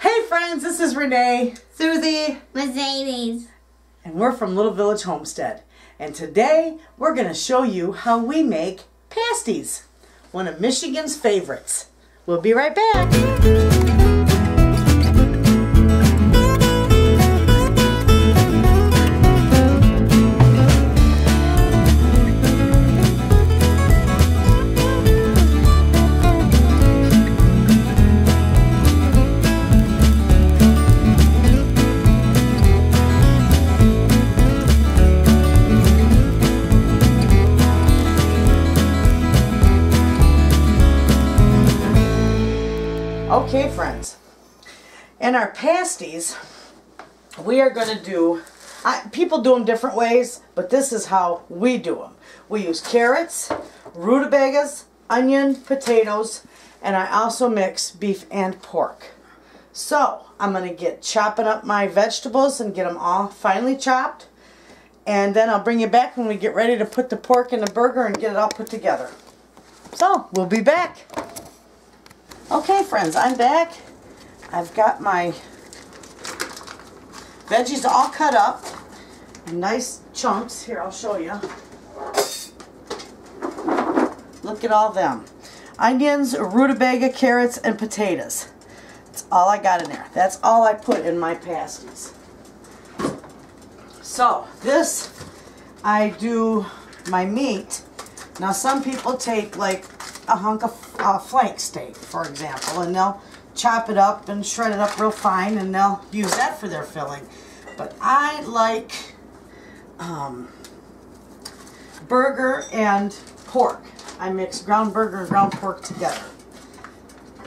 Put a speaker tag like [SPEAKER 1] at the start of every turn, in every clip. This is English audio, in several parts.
[SPEAKER 1] Hey friends, this is Renee,
[SPEAKER 2] Susie.
[SPEAKER 3] Mercedes.
[SPEAKER 1] and we're from Little Village Homestead. And today we're going to show you how we make pasties, one of Michigan's favorites. We'll be right back. In our pasties, we are going to do, I, people do them different ways, but this is how we do them. We use carrots, rutabagas, onion, potatoes, and I also mix beef and pork. So, I'm going to get chopping up my vegetables and get them all finely chopped. And then I'll bring you back when we get ready to put the pork in the burger and get it all put together. So, we'll be back. Okay, friends, I'm back. I've got my veggies all cut up in nice chunks. Here, I'll show you. Look at all them. Onions, rutabaga, carrots, and potatoes. That's all I got in there. That's all I put in my pasties. So, this, I do my meat. Now, some people take like a hunk of uh, flank steak, for example, and they'll chop it up and shred it up real fine, and they'll use that for their filling. But I like um, burger and pork. I mix ground burger and ground pork together.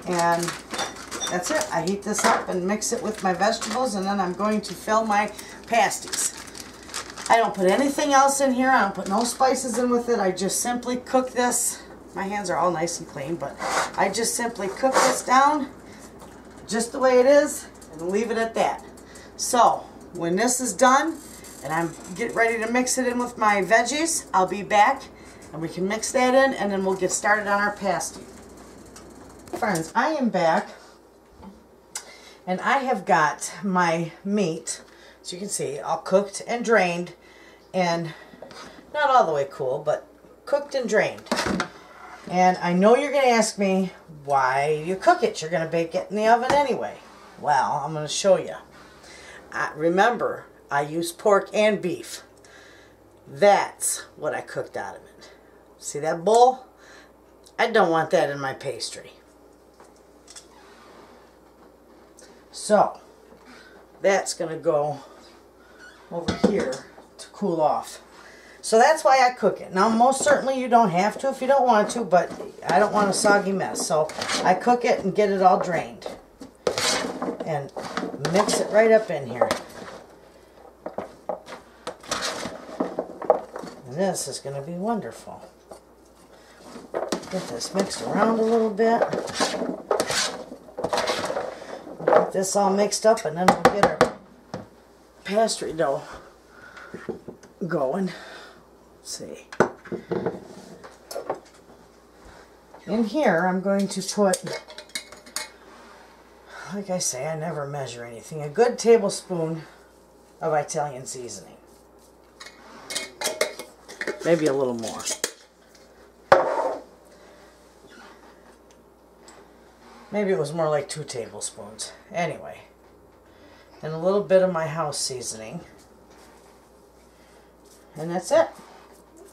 [SPEAKER 1] And that's it. I heat this up and mix it with my vegetables, and then I'm going to fill my pasties. I don't put anything else in here. I don't put no spices in with it. I just simply cook this. My hands are all nice and clean, but I just simply cook this down just the way it is and leave it at that. So, when this is done and I'm get ready to mix it in with my veggies, I'll be back and we can mix that in and then we'll get started on our pasty. Friends, I am back and I have got my meat, as you can see, all cooked and drained and not all the way cool, but cooked and drained. And I know you're going to ask me why you cook it. You're going to bake it in the oven anyway. Well, I'm going to show you. I, remember, I use pork and beef. That's what I cooked out of it. See that bowl? I don't want that in my pastry. So, that's going to go over here to cool off. So that's why I cook it. Now, most certainly you don't have to if you don't want to, but I don't want a soggy mess. So I cook it and get it all drained. And mix it right up in here. And this is going to be wonderful. Get this mixed around a little bit. Get this all mixed up and then we'll get our pastry dough going. See. In here, I'm going to put, like I say, I never measure anything, a good tablespoon of Italian seasoning. Maybe a little more. Maybe it was more like two tablespoons. Anyway. And a little bit of my house seasoning. And that's it.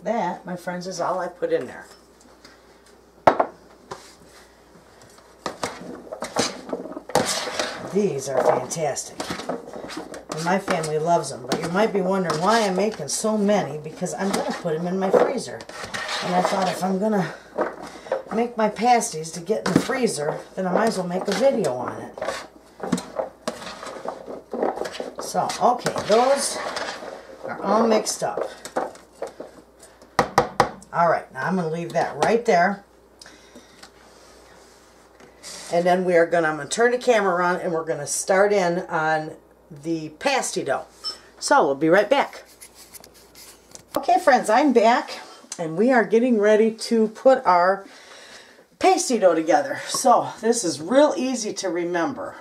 [SPEAKER 1] That, my friends, is all I put in there. These are fantastic. And my family loves them. But you might be wondering why I'm making so many because I'm going to put them in my freezer. And I thought if I'm going to make my pasties to get in the freezer, then I might as well make a video on it. So, okay, those are all mixed up. Alright, now I'm going to leave that right there. And then we are going to, I'm going to turn the camera around and we're going to start in on the pasty dough. So we'll be right back. Okay friends, I'm back and we are getting ready to put our pasty dough together. So this is real easy to remember.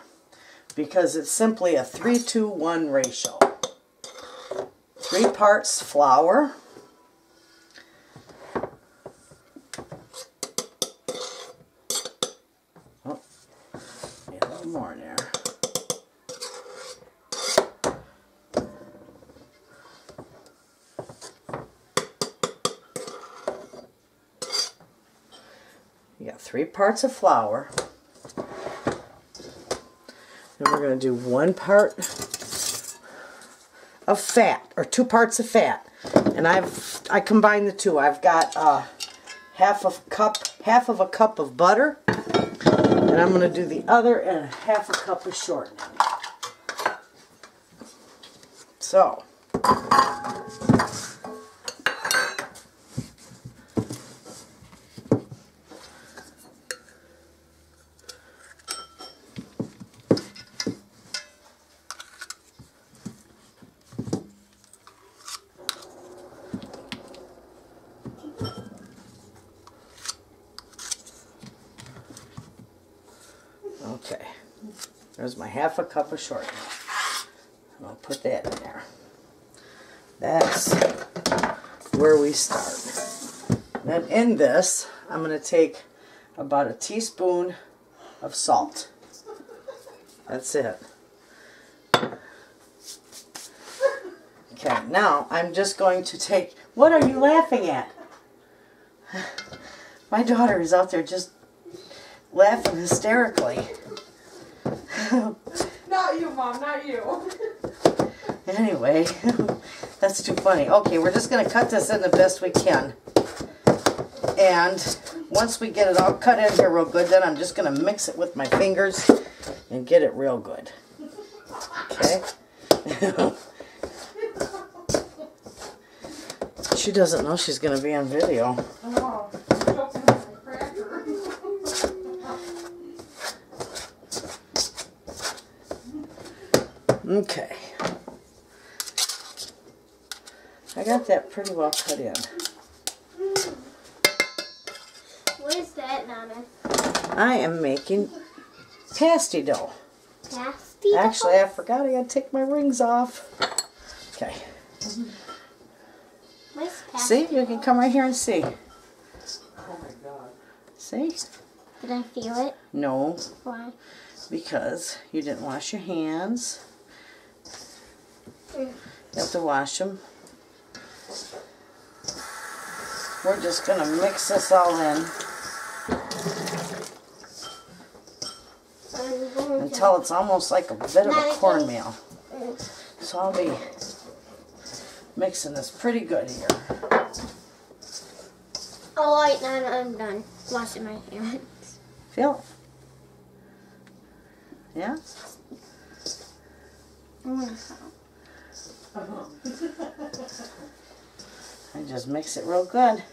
[SPEAKER 1] because it's simply a 3 to 1 ratio. Three parts flour. Oh, need a little more in there. You got three parts of flour. Then we're going to do one part of fat, or two parts of fat. And I've I combined the two. I've got uh, half of cup, half of a cup of butter, and I'm going to do the other and half a cup of shortening. So. Okay, there's my half a cup of shortening. I'll put that in there. That's where we start. Then in this, I'm going to take about a teaspoon of salt. That's it. Okay, now I'm just going to take, what are you laughing at? My daughter is out there just laughing hysterically.
[SPEAKER 2] Not you, Mom, not you.
[SPEAKER 1] Anyway, that's too funny. Okay, we're just going to cut this in the best we can. And once we get it all cut in here real good, then I'm just going to mix it with my fingers and get it real good. Okay? she doesn't know she's going to be on video.
[SPEAKER 2] Oh, choking on my cracker.
[SPEAKER 1] Okay. I got that pretty well cut in. Mm.
[SPEAKER 3] What is that, Nana?
[SPEAKER 1] I am making pasty dough.
[SPEAKER 3] Pasty?
[SPEAKER 1] Actually, I forgot I gotta take my rings off. Okay.
[SPEAKER 3] What's pasty?
[SPEAKER 1] See? You can come right here and see.
[SPEAKER 2] Oh my god.
[SPEAKER 1] See?
[SPEAKER 3] Did I feel it?
[SPEAKER 1] No,
[SPEAKER 3] Why?
[SPEAKER 1] because you didn't wash your hands. You have to wash them. We're just gonna mix this all in until it's almost like a bit of a cornmeal. So I'll be mixing this pretty good here.
[SPEAKER 3] Oh, wait, Nana, I'm done washing my hands.
[SPEAKER 1] Feel it? Yeah?
[SPEAKER 3] I'm. Uh-huh.
[SPEAKER 1] I just mix it real good.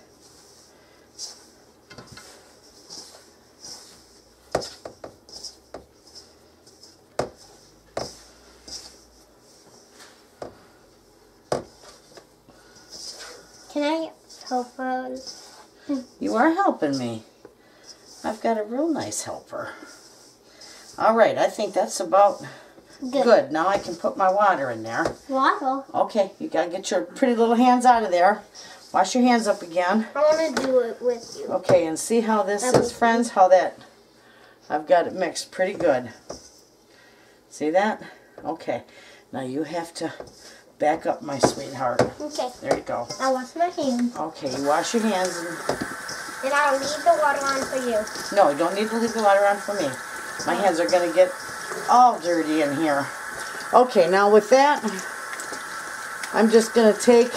[SPEAKER 3] Can I help?
[SPEAKER 1] You are helping me. I've got a real nice helper. All right, I think that's about
[SPEAKER 3] Good.
[SPEAKER 1] good. Now I can put my water in there.
[SPEAKER 3] Waddle.
[SPEAKER 1] Okay, you gotta get your pretty little hands out of there. Wash your hands up again.
[SPEAKER 3] I want to do it with you.
[SPEAKER 1] Okay, and see how this
[SPEAKER 3] That
[SPEAKER 1] is, friends? How that, I've got it mixed pretty good. See that? Okay, now you have to back up, my sweetheart.
[SPEAKER 3] Okay.
[SPEAKER 1] There you go.
[SPEAKER 3] I'll wash my hands.
[SPEAKER 1] Okay, you wash your hands. And,
[SPEAKER 3] And I'll leave the water on for you.
[SPEAKER 1] no, you don't need to leave the water on for me. My hands are gonna get all dirty in here. Okay, now with that, I'm just gonna take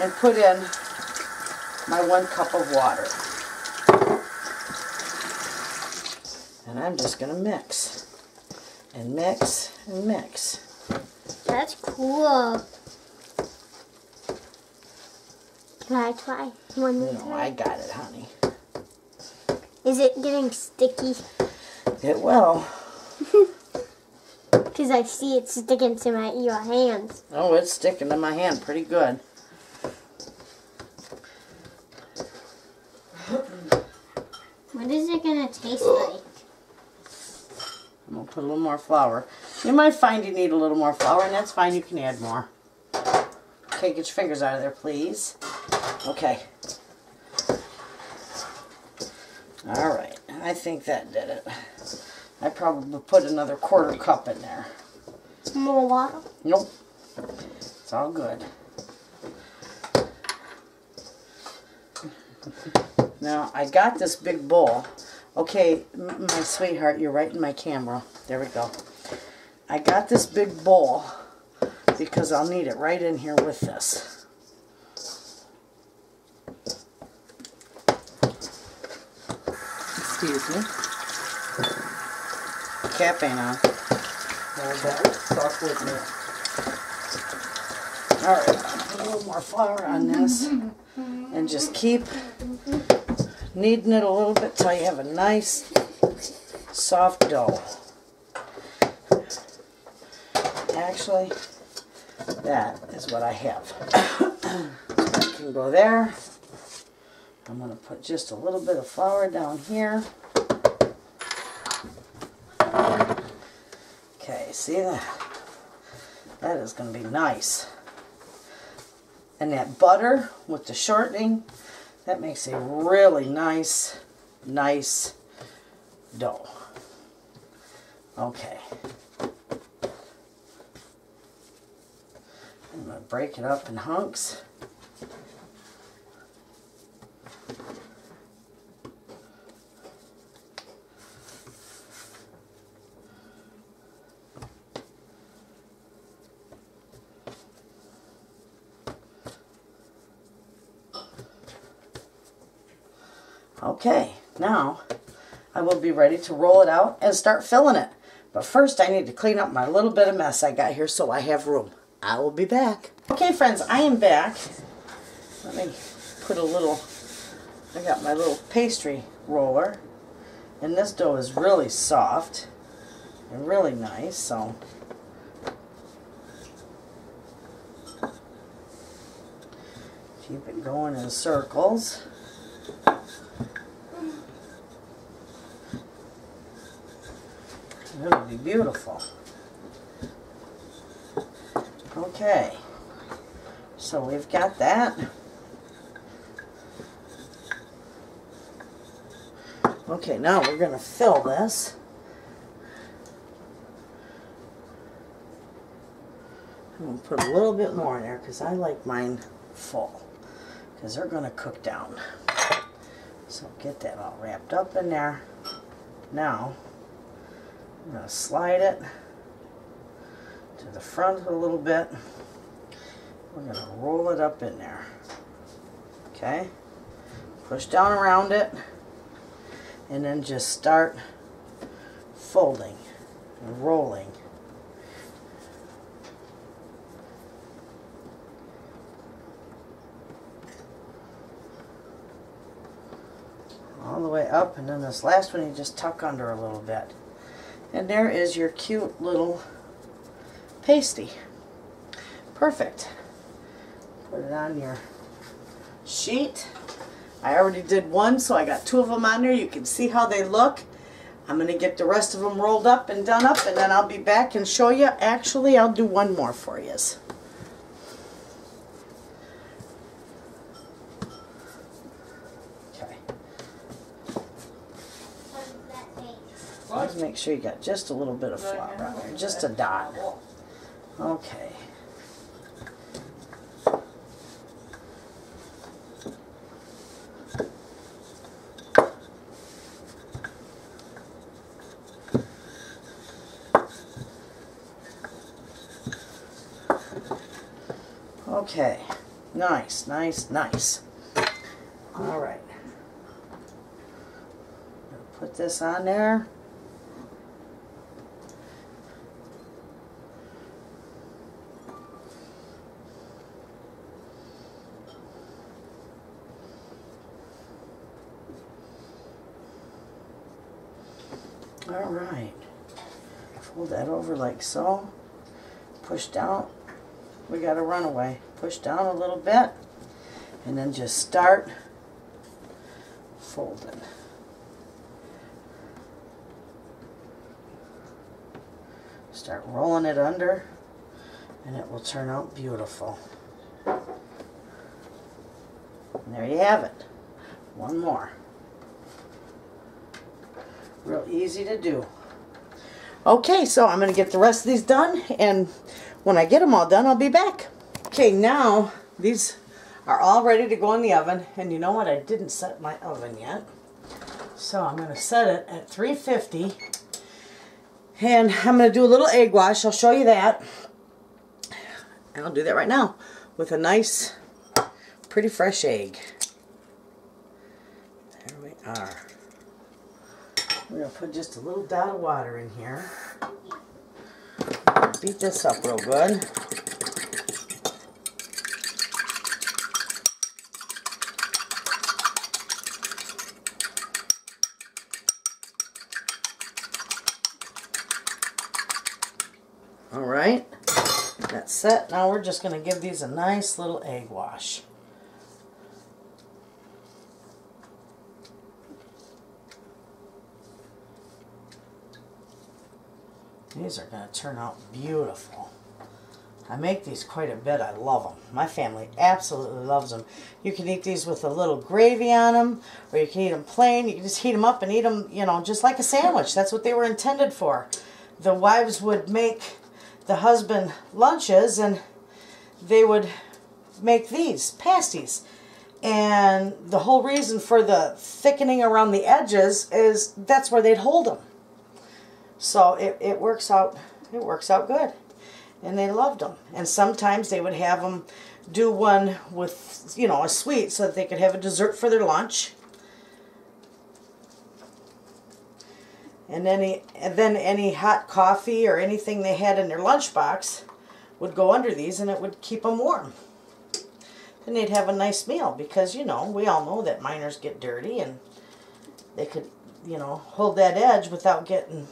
[SPEAKER 1] and put in my one cup of water. And I'm just gonna mix and mix and mix.
[SPEAKER 3] That's cool. Can I try one more
[SPEAKER 1] No, I got it, honey.
[SPEAKER 3] Is it getting sticky?
[SPEAKER 1] It will.
[SPEAKER 3] Because I see it sticking to my your hands.
[SPEAKER 1] Oh, it's sticking to my hand pretty good.
[SPEAKER 3] What is it gonna taste like?
[SPEAKER 1] I'm gonna put a little more flour. You might find you need a little more flour, and that's fine. You can add more. Okay, get your fingers out of there, please. Okay. All right, I think that did it. I probably put another quarter cup in there.
[SPEAKER 3] More water.
[SPEAKER 1] Nope. It's all good. Now, I got this big bowl. Okay, my sweetheart, you're right in my camera. There we go. I got this big bowl because I'll need it right in here with this.
[SPEAKER 4] Excuse me.
[SPEAKER 1] Cap ain't on. Alright, a little more flour on this. And just keep kneading it a little bit till you have a nice soft dough. Actually, that is what I have. so that can go there. I'm going to put just a little bit of flour down here. Okay, see that? That is going to be nice. And that butter with the shortening, that makes a really nice, nice dough. Okay. I'm going to break it up in hunks. Okay, now I will be ready to roll it out and start filling it. But first I need to clean up my little bit of mess I got here so I have room. I will be back. Okay friends, I am back. Let me put a little, I got my little pastry roller. And this dough is really soft and really nice, so. Keep it going in circles. That would be beautiful. Okay. So we've got that. Okay, now we're going to fill this. I'm going to put a little bit more in there because I like mine full. Because they're going to cook down. So get that all wrapped up in there. Now, I'm going to slide it to the front a little bit. We're going to roll it up in there. Okay? Push down around it. And then just start folding and rolling. all the way up and then this last one you just tuck under a little bit and there is your cute little pasty. Perfect. Put it on your sheet. I already did one so I got two of them on there. You can see how they look. I'm gonna get the rest of them rolled up and done up and then I'll be back and show you. Actually I'll do one more for you make sure you got just a little bit of flour on there, just a dot. Okay. Okay. Nice, nice, nice. All right. Put this on there. All right. Fold that over like so. Push down. We got a runaway. Push down a little bit. And then just start folding. Start rolling it under and it will turn out beautiful. And there you have it. One more. Real easy to do. Okay, so I'm going to get the rest of these done and when I get them all done, I'll be back. Okay, now these are all ready to go in the oven and you know what? I didn't set my oven yet. So I'm going to set it at 350 and I'm going to do a little egg wash. I'll show you that. And I'll do that right now with a nice, pretty fresh egg. There we are. We're going to put just a little dot of water in here. Beat this up real good. All right, that's set. Now we're just going to give these a nice little egg wash. These are going to turn out beautiful. I make these quite a bit. I love them. My family absolutely loves them. You can eat these with a little gravy on them, or you can eat them plain. You can just heat them up and eat them, you know, just like a sandwich. That's what they were intended for. The wives would make the husband lunches, and they would make these pasties. And the whole reason for the thickening around the edges is that's where they'd hold them. So it, it works out it works out good. And they loved them. And sometimes they would have them do one with, you know, a sweet so that they could have a dessert for their lunch. And any and then any hot coffee or anything they had in their lunchbox would go under these and it would keep them warm. And they'd have a nice meal because, you know, we all know that miners get dirty and they could, you know, hold that edge without getting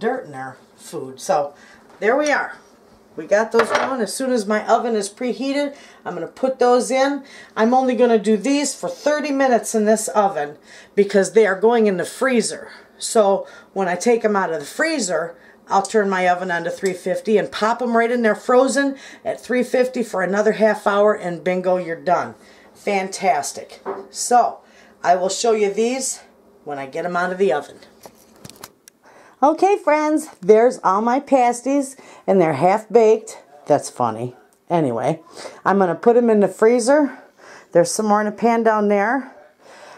[SPEAKER 1] dirt in our food. So there we are. We got those going. As soon as my oven is preheated, I'm going to put those in. I'm only going to do these for 30 minutes in this oven because they are going in the freezer. So when I take them out of the freezer, I'll turn my oven on to 350 and pop them right in there frozen at 350 for another half hour and bingo, you're done. Fantastic. So I will show you these when I get them out of the oven. Okay, friends, there's all my pasties, and they're half baked. That's funny. Anyway, I'm going to put them in the freezer. There's some more in a pan down there.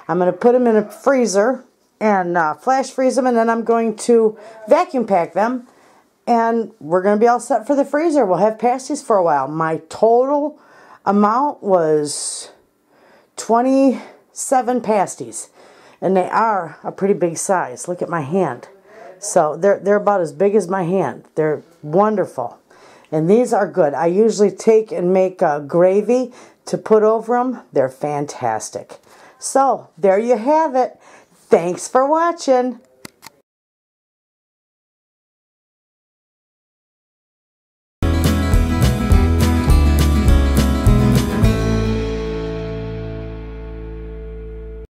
[SPEAKER 1] I'm going to put them in a freezer and uh, flash freeze them, and then I'm going to vacuum pack them. And we're going to be all set for the freezer. We'll have pasties for a while. My total amount was 27 pasties. And they are a pretty big size. Look at my hand. So they're, they're about as big as my hand. They're wonderful. And these are good. I usually take and make a gravy to put over them. They're fantastic. So there you have it. Thanks for watching.